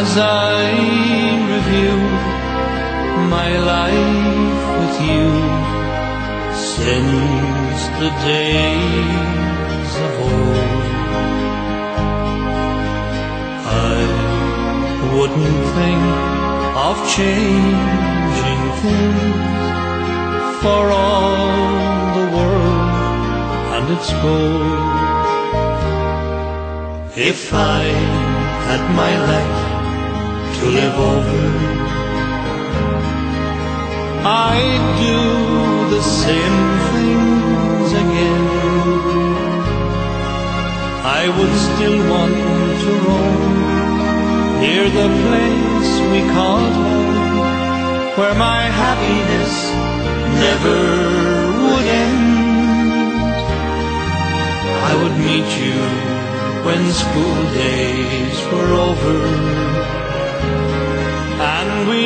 as I review my life with you since the days of old. I wouldn't think of changing things for all the world and its gold. If I had my life to live over, I'd do the same things again. I would still want to roam near the place we called home, where my happiness never would end. I would meet you when school days were over,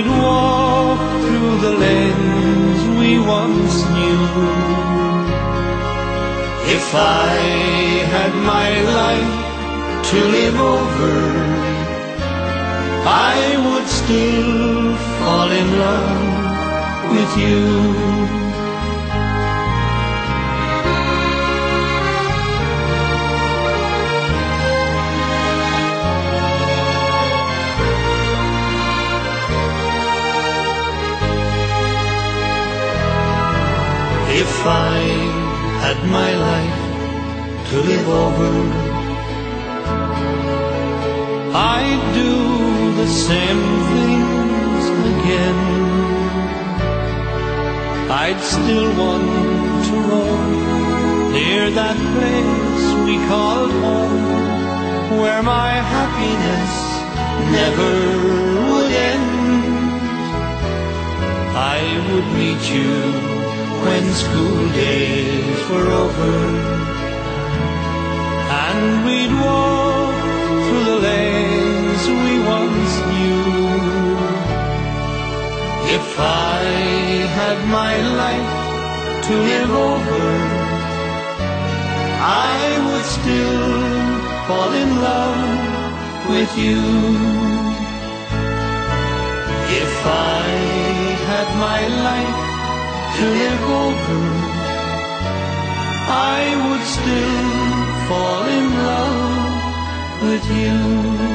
we'd walk through the lanes we once knew. If I had my life to live over, I would still fall in love with you. If I had my life to live over, I'd do the same things again. I'd still want to roam near that place we called home, where my happiness never would end. I would meet you when school days were over, and we'd walk through the lanes we once knew. If I had my life to live over, I would still fall in love with you. If I had my life to live over, I would still fall in love with you.